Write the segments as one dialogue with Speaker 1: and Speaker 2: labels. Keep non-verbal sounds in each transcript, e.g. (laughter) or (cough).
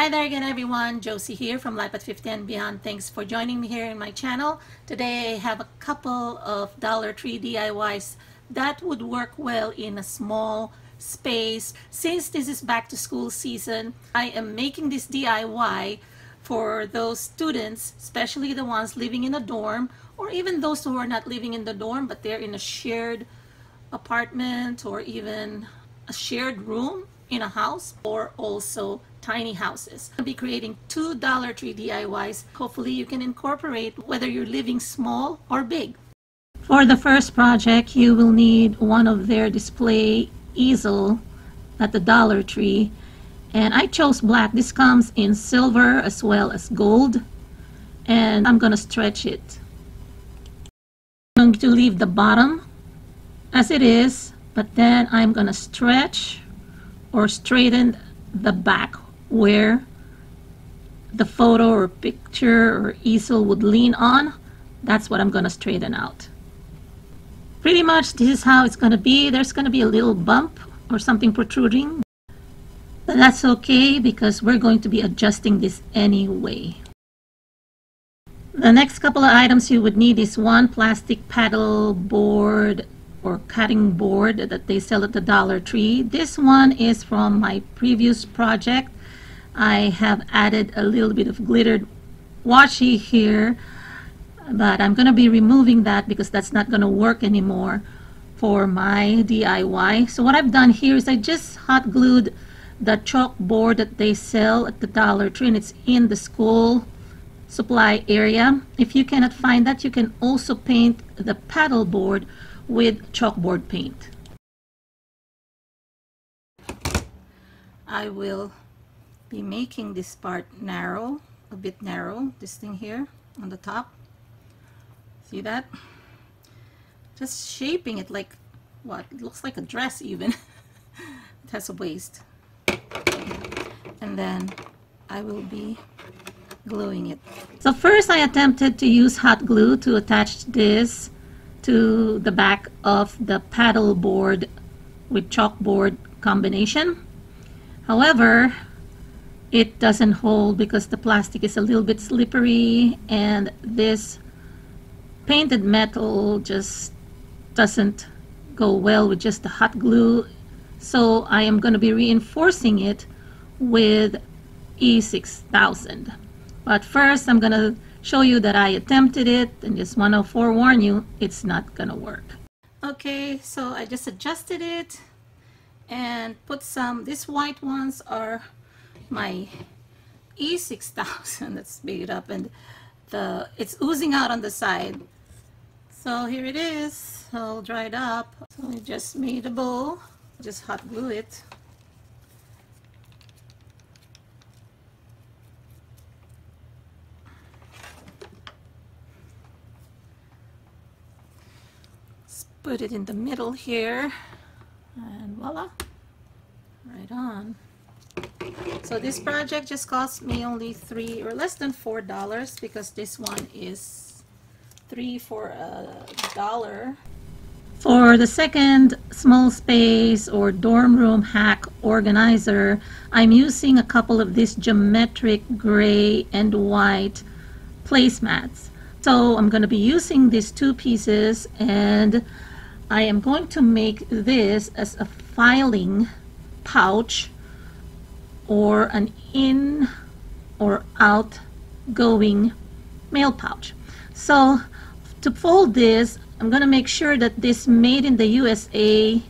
Speaker 1: Hi there again everyone, Josie here from Life at 50 and Beyond. Thanks for joining me here in my channel. Today I have a couple of Dollar Tree DIYs that would work well in a small space. Since this is back to school season, I am making this DIY for those students, especially the ones living in a dorm or even those who are not living in the dorm but they're in a shared apartment or even a shared room in a house or also tiny houses. I'll be creating two Dollar Tree DIYs. Hopefully you can incorporate whether you're living small or big. For the first project, you will need one of their display easel at the Dollar Tree. And I chose black. This comes in silver as well as gold. And I'm going to stretch it. I'm going to leave the bottom as it is, but then I'm going to stretch or straighten the back where the photo or picture or easel would lean on. That's what I'm going to straighten out. Pretty much this is how it's going to be. There's going to be a little bump or something protruding. But that's okay because we're going to be adjusting this anyway. The next couple of items you would need is one plastic paddle board or cutting board that they sell at the Dollar Tree. This one is from my previous project. I have added a little bit of glittered washi here, but I'm going to be removing that because that's not going to work anymore for my DIY. So what I've done here is I just hot glued the chalkboard that they sell at the Dollar Tree and it's in the school supply area. If you cannot find that, you can also paint the paddle board with chalkboard paint. I will be making this part narrow, a bit narrow, this thing here on the top. See that? Just shaping it like, what? It looks like a dress even. (laughs) it has a waist. And then I will be gluing it. So first I attempted to use hot glue to attach this to the back of the paddle board with chalkboard combination. However, it doesn't hold because the plastic is a little bit slippery and this painted metal just doesn't go well with just the hot glue. So I am going to be reinforcing it with E6000. But first I'm going to show you that I attempted it and just want to forewarn you it's not gonna work okay so I just adjusted it and put some these white ones are my E6000 let's speed it up and the it's oozing out on the side. So here it is all dried up. So I just made a bowl just hot glue it. Put it in the middle here and voila right on so this project just cost me only three or less than four dollars because this one is three for a dollar for the second small space or dorm room hack organizer, I'm using a couple of these geometric gray and white placemats. So I'm going to be using these two pieces and I am going to make this as a filing pouch or an in or outgoing mail pouch. So to fold this, I'm going to make sure that this made in the USA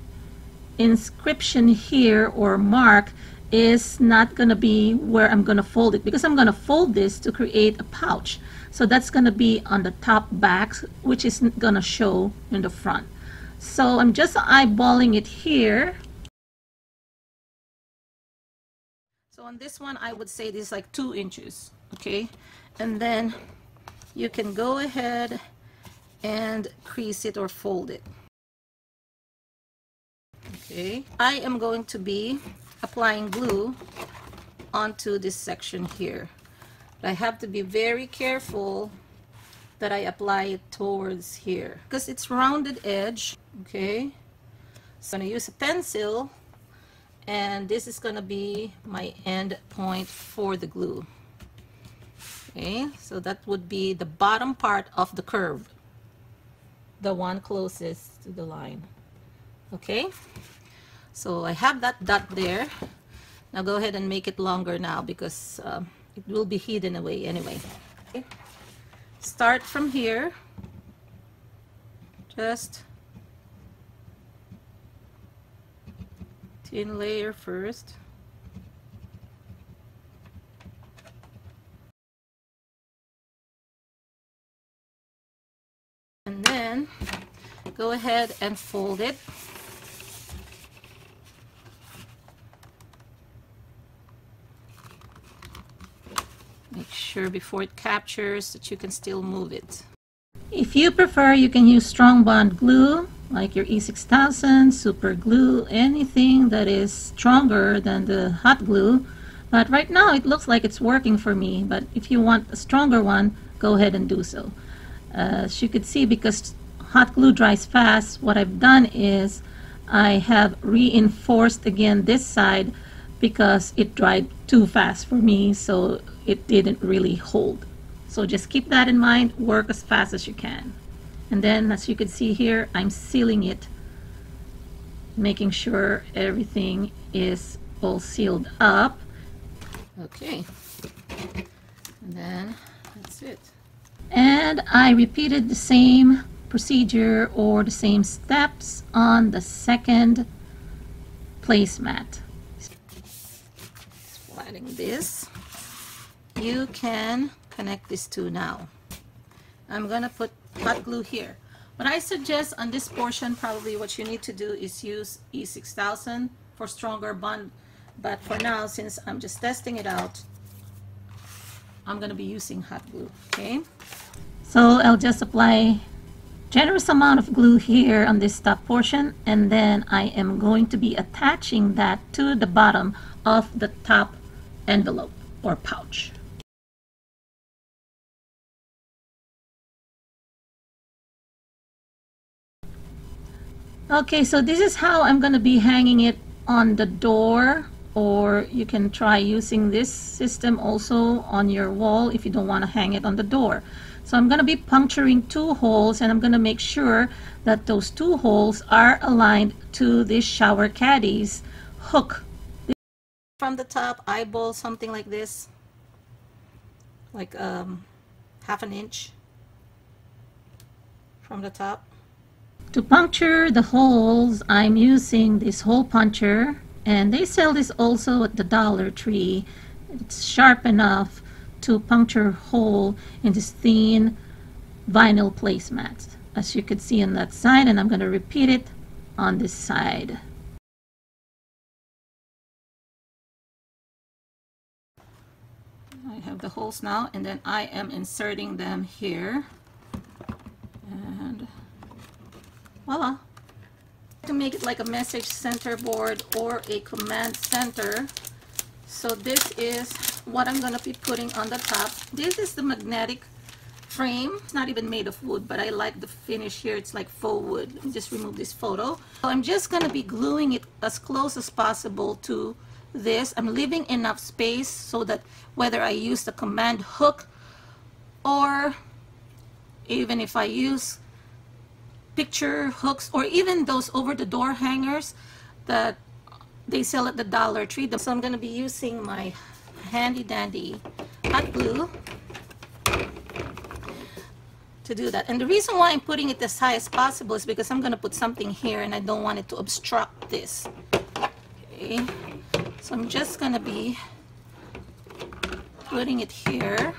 Speaker 1: inscription here or mark is not going to be where I'm going to fold it because I'm going to fold this to create a pouch. So that's going to be on the top back, which is going to show in the front. So I'm just eyeballing it here. On this one, I would say this is like two inches, okay? And then you can go ahead and crease it or fold it. Okay, I am going to be applying glue onto this section here. But I have to be very careful that I apply it towards here because it's rounded edge okay so I'm to use a pencil and this is going to be my end point for the glue. Okay so that would be the bottom part of the curve. The one closest to the line. Okay? So I have that dot there. Now go ahead and make it longer now because uh, it will be hidden away anyway. Okay. start from here. Just thin layer first. And then go ahead and fold it. Make sure before it captures that you can still move it. If you prefer you can use strong bond glue like your E6000, super glue, anything that is stronger than the hot glue. But right now it looks like it's working for me, but if you want a stronger one, go ahead and do so. Uh, as you could see, because hot glue dries fast, what I've done is I have reinforced again this side because it dried too fast for me, so it didn't really hold. So just keep that in mind, work as fast as you can. And then as you can see here, I'm sealing it, making sure everything is all sealed up. Okay, and then that's it. And I repeated the same procedure or the same steps on the second placemat. Sliding this. You can connect these two now. I'm gonna put hot glue here. What I suggest on this portion, probably what you need to do is use E6000 for stronger bond. But for now, since I'm just testing it out, I'm going to be using hot glue, okay? So I'll just apply generous amount of glue here on this top portion and then I am going to be attaching that to the bottom of the top envelope or pouch. Okay, so this is how I'm going to be hanging it on the door or you can try using this system also on your wall if you don't want to hang it on the door. So I'm going to be puncturing two holes and I'm going to make sure that those two holes are aligned to this shower caddy's hook. From the top, eyeball something like this, like um, half an inch from the top. To puncture the holes, I'm using this hole puncher and they sell this also at the Dollar Tree. It's sharp enough to puncture hole in this thin vinyl placemat as you can see on that side and I'm going to repeat it on this side. I have the holes now and then I am inserting them here and voila. To make it like a message center board or a command center. So this is what I'm gonna be putting on the top. This is the magnetic frame it's not even made of wood but I like the finish here. It's like faux wood. Let me just remove this photo. So I'm just gonna be gluing it as close as possible to this. I'm leaving enough space so that whether I use the command hook or even if I use picture hooks or even those over the door hangers that they sell at the Dollar Tree. So I'm going to be using my handy dandy hot glue to do that. And the reason why I'm putting it as high as possible is because I'm going to put something here and I don't want it to obstruct this. Okay. So I'm just going to be putting it here.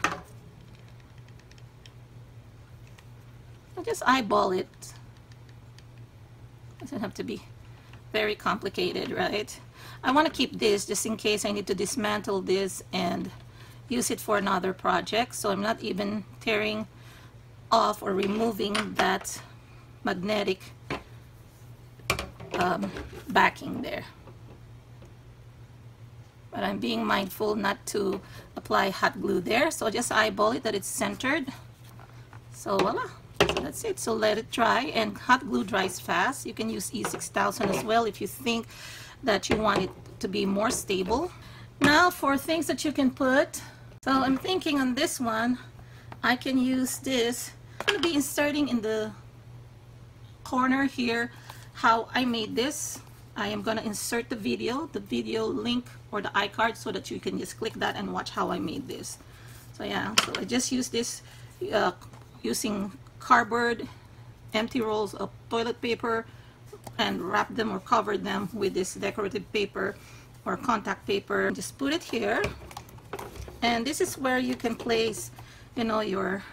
Speaker 1: I'll just eyeball it doesn't have to be very complicated, right? I want to keep this just in case I need to dismantle this and use it for another project. So I'm not even tearing off or removing that magnetic um, backing there. But I'm being mindful not to apply hot glue there. So just eyeball it that it's centered. So voila that's it so let it dry and hot glue dries fast you can use E6000 as well if you think that you want it to be more stable. Now for things that you can put, so I'm thinking on this one, I can use this. I'm going to be inserting in the corner here how I made this. I am going to insert the video, the video link or the iCard so that you can just click that and watch how I made this. So yeah, so I just use this uh, using cardboard, empty rolls of toilet paper and wrap them or cover them with this decorative paper or contact paper. Just put it here. And this is where you can place you know your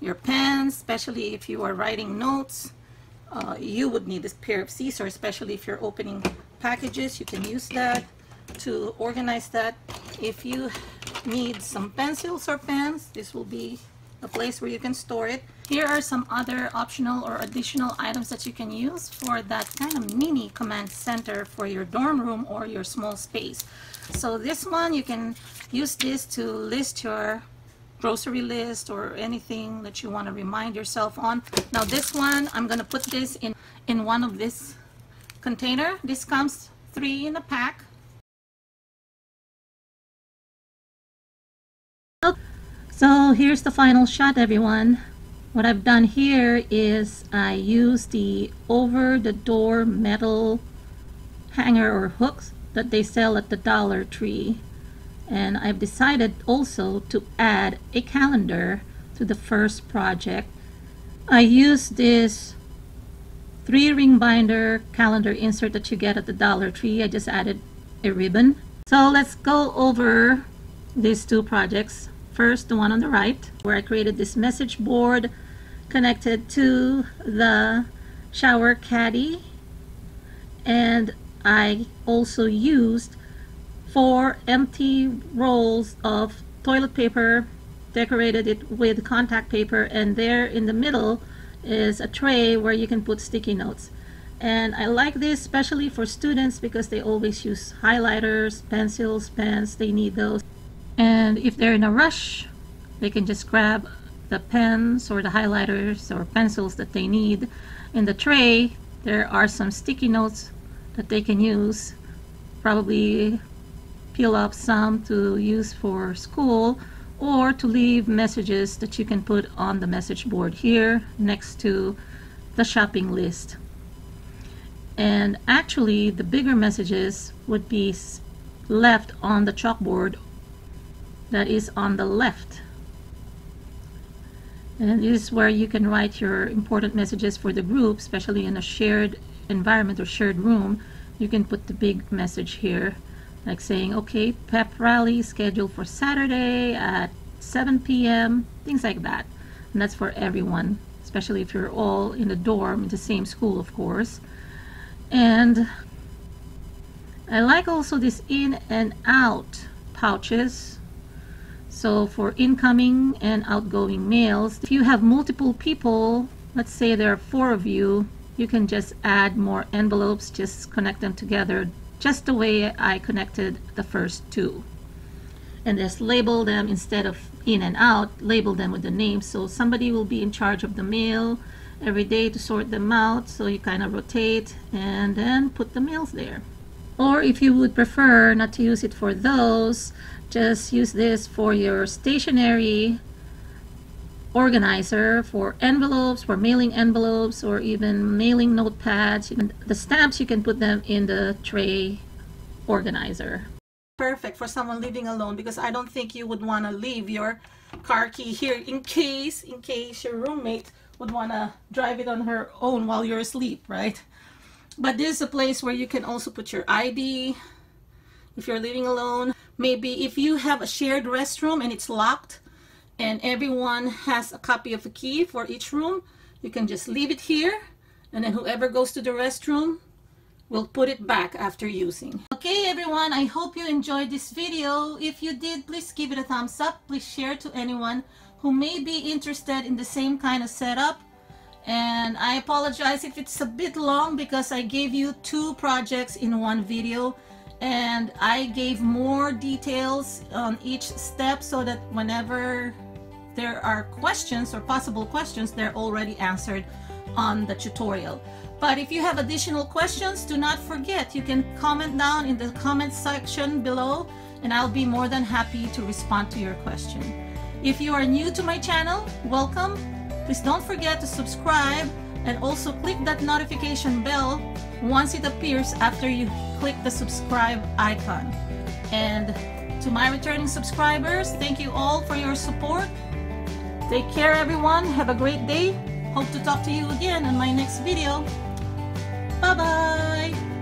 Speaker 1: your pens especially if you are writing notes. Uh, you would need this pair of scissors especially if you're opening packages. You can use that to organize that. If you need some pencils or pens this will be a place where you can store it here are some other optional or additional items that you can use for that kind of mini command center for your dorm room or your small space so this one you can use this to list your grocery list or anything that you want to remind yourself on. Now this one, I'm going to put this in, in one of this container. This comes three in a pack. So here's the final shot everyone. What I've done here is I use the over the door metal hanger or hooks that they sell at the Dollar Tree and I've decided also to add a calendar to the first project. I use this three ring binder calendar insert that you get at the Dollar Tree. I just added a ribbon. So let's go over these two projects. First, the one on the right, where I created this message board connected to the shower caddy. And I also used four empty rolls of toilet paper, decorated it with contact paper, and there in the middle is a tray where you can put sticky notes. And I like this especially for students because they always use highlighters, pencils, pens, they need those. And if they're in a rush, they can just grab the pens or the highlighters or pencils that they need. In the tray, there are some sticky notes that they can use. Probably peel up some to use for school or to leave messages that you can put on the message board here next to the shopping list. And actually the bigger messages would be left on the chalkboard that is on the left. And this is where you can write your important messages for the group, especially in a shared environment or shared room. You can put the big message here like saying okay pep rally scheduled for Saturday at 7 p.m. things like that and that's for everyone especially if you're all in the dorm in the same school of course and I like also this in and out pouches so for incoming and outgoing mails if you have multiple people let's say there are four of you you can just add more envelopes just connect them together just the way I connected the first two. And just label them instead of in and out label them with the name. So somebody will be in charge of the mail every day to sort them out. So you kind of rotate and then put the mails there or if you would prefer not to use it for those just use this for your stationery organizer for envelopes, for mailing envelopes, or even mailing notepads. The stamps, you can put them in the tray organizer. Perfect for someone living alone because I don't think you would want to leave your car key here in case, in case your roommate would want to drive it on her own while you're asleep, right? But this is a place where you can also put your ID if you're living alone. Maybe if you have a shared restroom and it's locked, and everyone has a copy of the key for each room you can just leave it here and then whoever goes to the restroom will put it back after using. Okay everyone i hope you enjoyed this video. If you did please give it a thumbs up. Please share to anyone who may be interested in the same kind of setup and I apologize if it's a bit long because I gave you two projects in one video and I gave more details on each step so that whenever there are questions or possible questions, they're already answered on the tutorial. But if you have additional questions, do not forget, you can comment down in the comment section below and I'll be more than happy to respond to your question. If you are new to my channel, welcome. Please don't forget to subscribe and also click that notification bell once it appears after you click the subscribe icon. And to my returning subscribers, thank you all for your support. Take care everyone. Have a great day. Hope to talk to you again in my next video. Bye-bye.